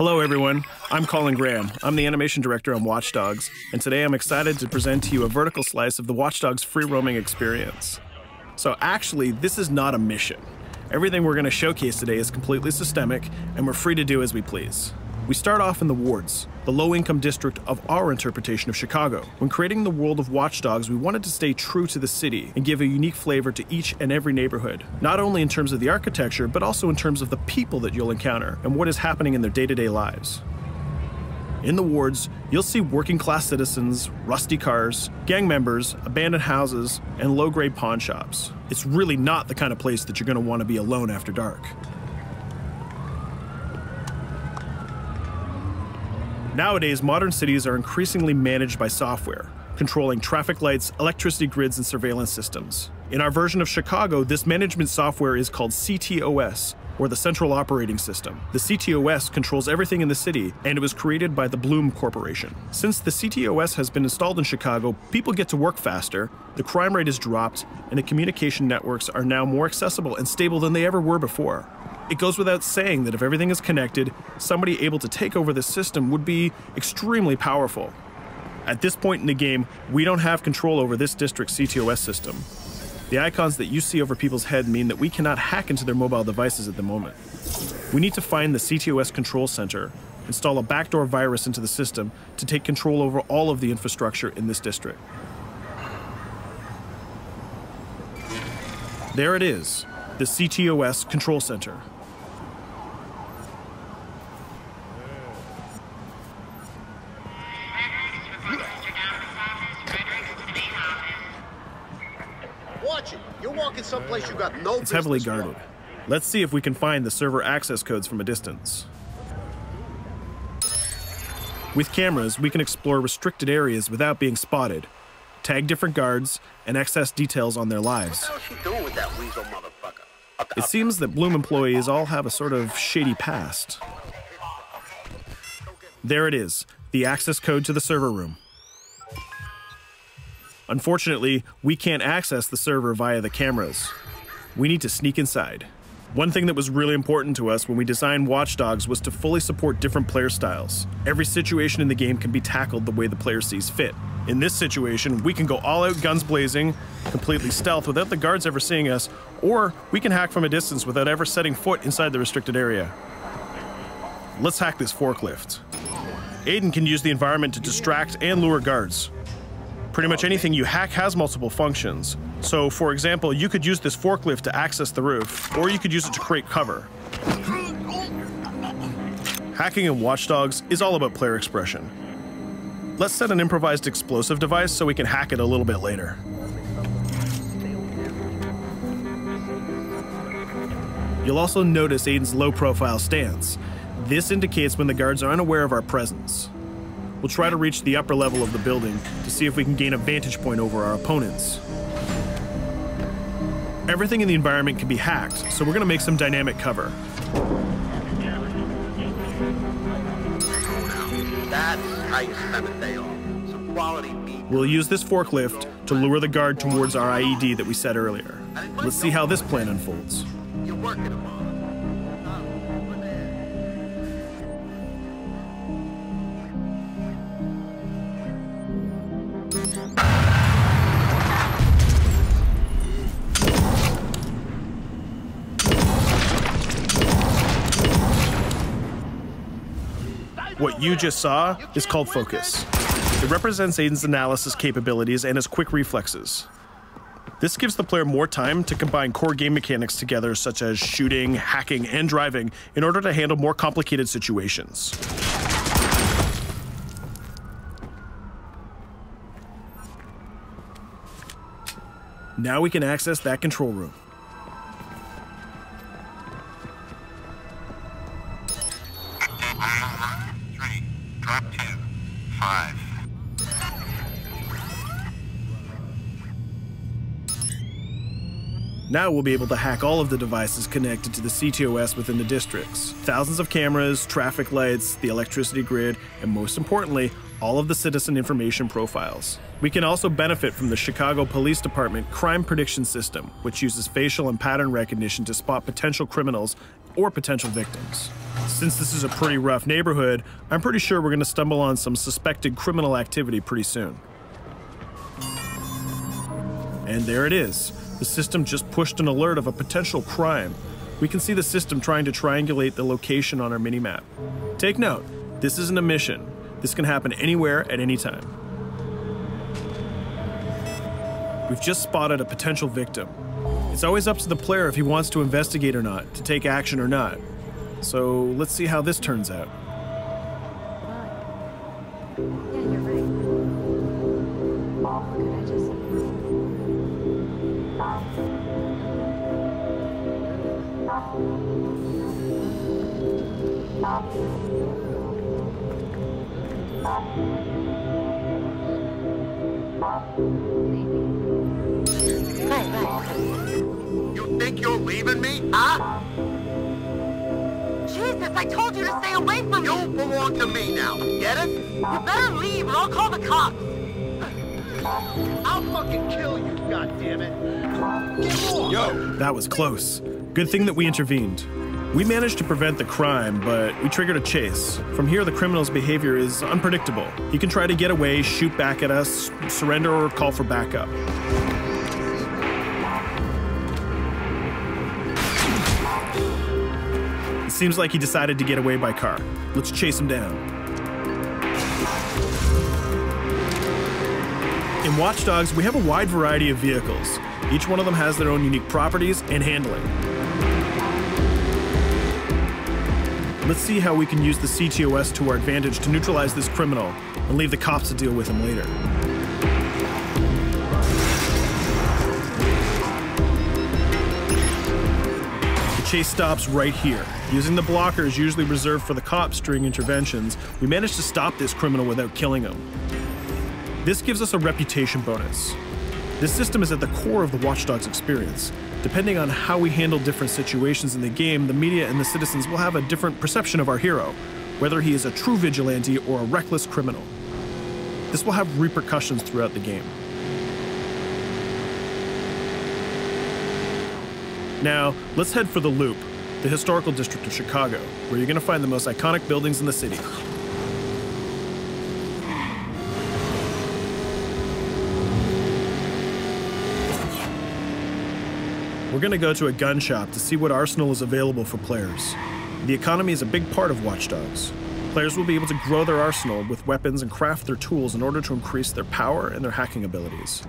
Hello, everyone. I'm Colin Graham. I'm the animation director on Watch Dogs, and today I'm excited to present to you a vertical slice of the Watch Dogs free roaming experience. So, actually, this is not a mission. Everything we're going to showcase today is completely systemic, and we're free to do as we please. We start off in the wards, the low income district of our interpretation of Chicago. When creating the world of Watch Dogs, we wanted to stay true to the city and give a unique flavor to each and every neighborhood, not only in terms of the architecture, but also in terms of the people that you'll encounter and what is happening in their day to day lives. In the wards, you'll see working class citizens, rusty cars, gang members, abandoned houses, and low grade pawn shops. It's really not the kind of place that you're going to want to be alone after dark. Nowadays, modern cities are increasingly managed by software, controlling traffic lights, electricity grids, and surveillance systems. In our version of Chicago, this management software is called CTOS, or the Central Operating System. The CTOS controls everything in the city, and it was created by the Blume Corporation. Since the CTOS has been installed in Chicago, people get to work faster, the crime rate has dropped, and the communication networks are now more accessible and stable than they ever were before. It goes without saying that if everything is connected, somebody able to take over the system would be extremely powerful. At this point in the game, we don't have control over this district's CTOS system. The icons that you see over people's head mean that we cannot hack into their mobile devices at the moment. We need to find the CTOS control center, install a backdoor virus into the system to take control over all of the infrastructure in this district. There it is, the CTOS control center. Someplace you got no It's heavily guarded. Let's see if we can find the server access codes from a distance. With cameras, we can explore restricted areas without being spotted, tag different guards, and access details on their lives. What the hell's she doing with that weasel motherfucker? Up- It seems that Blume employees all have a sort of shady past. There it is, the access code to the server room. Unfortunately, we can't access the server via the cameras. We need to sneak inside. One thing that was really important to us when we designed Watch Dogs was to fully support different player styles. Every situation in the game can be tackled the way the player sees fit. In this situation, we can go all out guns blazing, completely stealth without the guards ever seeing us, or we can hack from a distance without ever setting foot inside the restricted area. Let's hack this forklift. Aiden can use the environment to distract and lure guards. Pretty much anything you hack has multiple functions. So, for example, you could use this forklift to access the roof, or you could use it to create cover. Hacking in Watch Dogs is all about player expression. Let's set an improvised explosive device so we can hack it a little bit later. You'll also notice Aiden's low profile stance. This indicates when the guards are unaware of our presence. We'll try to reach the upper level of the building to see if we can gain a vantage point over our opponents. Everything in the environment can be hacked, so we're going to make some dynamic cover. That's how you spend a day off. Some quality meat. We'll use this forklift to lure the guard towards our IED that we set earlier. Let's see how this plan unfolds. You just saw is called focus. It represents Aiden's analysis capabilities and his quick reflexes. This gives the player more time to combine core game mechanics together, such as shooting, hacking, and driving, in order to handle more complicated situations. Now we can access that control room. Three, two, five. Now we'll be able to hack all of the devices connected to the CTOS within the districts. Thousands of cameras, traffic lights, the electricity grid, and most importantly, all of the citizen information profiles. We can also benefit from the Chicago Police Department Crime Prediction System, which uses facial and pattern recognition to spot potential criminals or potential victims. Since this is a pretty rough neighborhood, I'm pretty sure we're going to stumble on some suspected criminal activity pretty soon. And there it is. The system just pushed an alert of a potential crime. We can see the system trying to triangulate the location on our minimap. Take note, this isn't a mission. This can happen anywhere at any time. We've just spotted a potential victim. It's always up to the player if he wants to investigate or not, to take action or not. So let's see how this turns out. Yeah, you're right. Could I just... Right, right. You think you're leaving me? Huh? Jesus, I told you to stay away from me! You belong to me now. Get it? You better leave or I'll call the cops! I'll fucking kill you, goddammit. Get off! Yo! That was close. Good thing that we intervened. We managed to prevent the crime, but we triggered a chase. From here, the criminal's behavior is unpredictable. He can try to get away, shoot back at us, surrender, or call for backup. Seems like he decided to get away by car. Let's chase him down. In Watch Dogs, we have a wide variety of vehicles. Each one of them has their own unique properties and handling. Let's see how we can use the CTOS to our advantage to neutralize this criminal and leave the cops to deal with him later. Chase stops right here. Using the blockers usually reserved for the cops during interventions, we managed to stop this criminal without killing him. This gives us a reputation bonus. This system is at the core of the Watch Dogs experience. Depending on how we handle different situations in the game, the media and the citizens will have a different perception of our hero, whether he is a true vigilante or a reckless criminal. This will have repercussions throughout the game. Now, let's head for the Loop, the historical district of Chicago, where you're going to find the most iconic buildings in the city. We're going to go to a gun shop to see what arsenal is available for players. The economy is a big part of Watch Dogs. Players will be able to grow their arsenal with weapons and craft their tools in order to increase their power and their hacking abilities.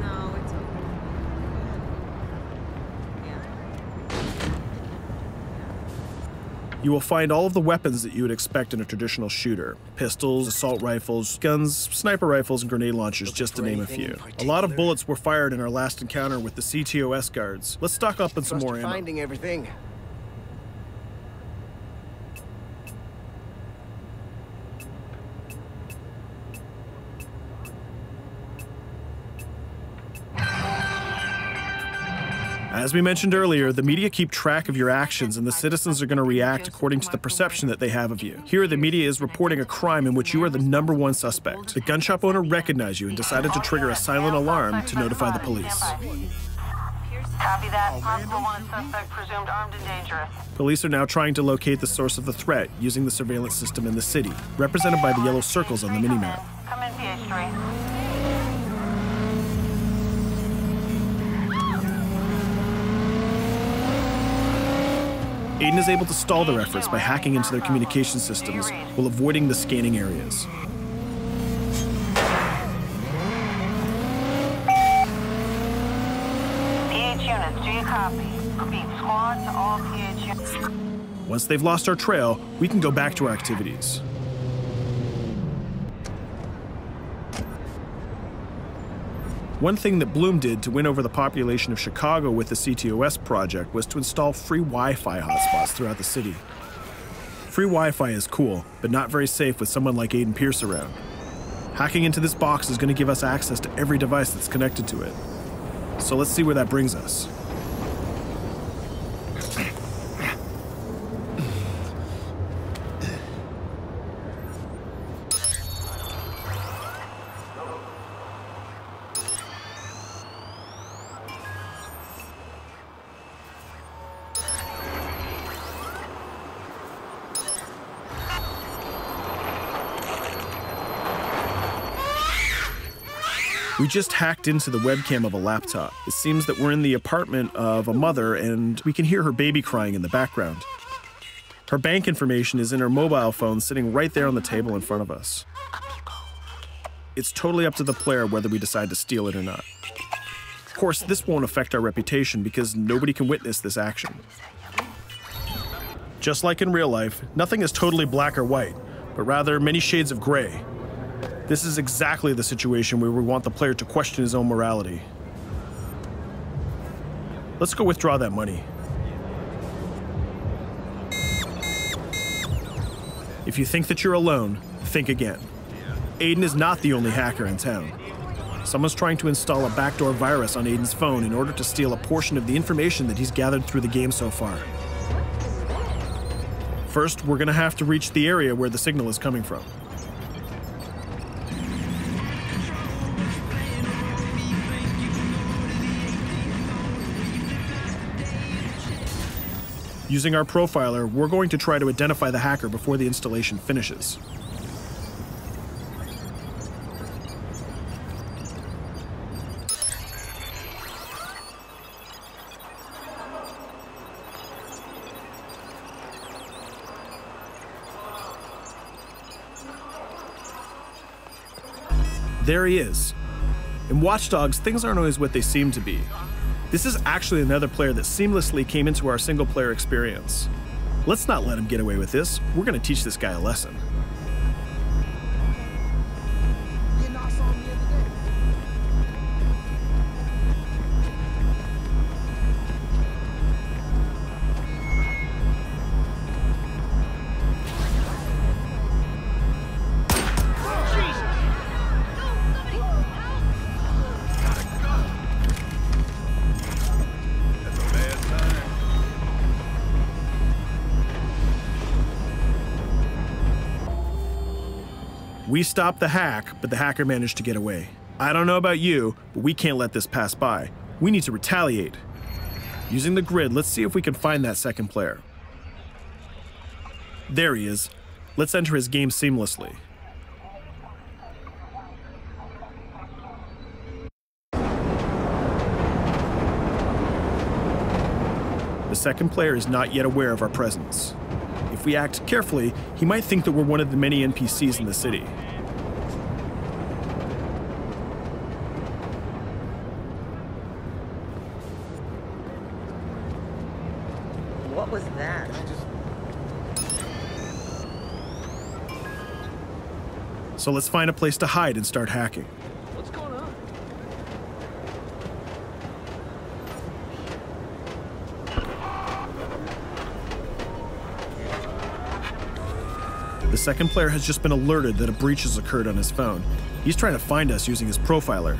No, it's okay. Yeah. You will find all of the weapons that you would expect in a traditional shooter pistols, assault rifles, guns, sniper rifles, and grenade launchers, just to name a few. A lot of bullets were fired in our last encounter with the CTOS guards. Let's stock up on some more ammo. finding everything. As we mentioned earlier, the media keep track of your actions and the citizens are going to react according to the perception that they have of you. Here, the media is reporting a crime in which you are the number one suspect. The gun shop owner recognized you and decided to trigger a silent alarm to notify the police. Copy that. Possible one suspect presumed armed and dangerous. Police are now trying to locate the source of the threat using the surveillance system in the city, represented by the yellow circles on the minimap. Come in, PH3. Aiden is able to stall their efforts by hacking into their communication systems while avoiding the scanning areas. PH units, do you copy? Repeat, squad to all PH units. Once they've lost our trail, we can go back to our activities. One thing that Blume did to win over the population of Chicago with the CTOS project was to install free Wi Fi hotspots throughout the city. Free Wi Fi is cool, but not very safe with someone like Aiden Pearce around. Hacking into this box is going to give us access to every device that's connected to it. So let's see where that brings us. We just hacked into the webcam of a laptop. It seems that we're in the apartment of a mother and we can hear her baby crying in the background. Her bank information is in her mobile phone sitting right there on the table in front of us. It's totally up to the player whether we decide to steal it or not. Of course, this won't affect our reputation because nobody can witness this action. Just like in real life, nothing is totally black or white, but rather many shades of gray. This is exactly the situation where we want the player to question his own morality. Let's go withdraw that money. If you think that you're alone, think again. Aiden is not the only hacker in town. Someone's trying to install a backdoor virus on Aiden's phone in order to steal a portion of the information that he's gathered through the game so far. First, we're gonna have to reach the area where the signal is coming from. Using our profiler, we're going to try to identify the hacker before the installation finishes. There he is. In Watch Dogs, things aren't always what they seem to be. This is actually another player that seamlessly came into our single player experience. Let's not let him get away with this. We're going to teach this guy a lesson. We stopped the hack, but the hacker managed to get away. I don't know about you, but we can't let this pass by. We need to retaliate. Using the grid, let's see if we can find that second player. There he is. Let's enter his game seamlessly. The second player is not yet aware of our presence. If we act carefully, he might think that we're one of the many NPCs in the city. What was that? So let's find a place to hide and start hacking. The second player has just been alerted that a breach has occurred on his phone. He's trying to find us using his profiler.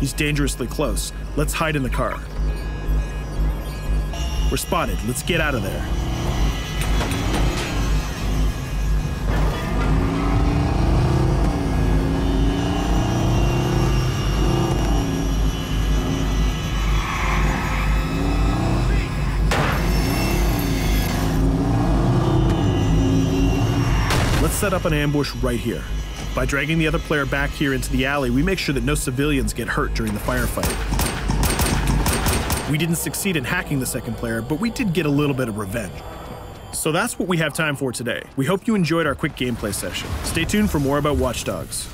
He's dangerously close. Let's hide in the car. We're spotted. Let's get out of there. Set up an ambush right here. By dragging the other player back here into the alley, we make sure that no civilians get hurt during the firefight. We didn't succeed in hacking the second player, but we did get a little bit of revenge. So that's what we have time for today. We hope you enjoyed our quick gameplay session. Stay tuned for more about Watch Dogs.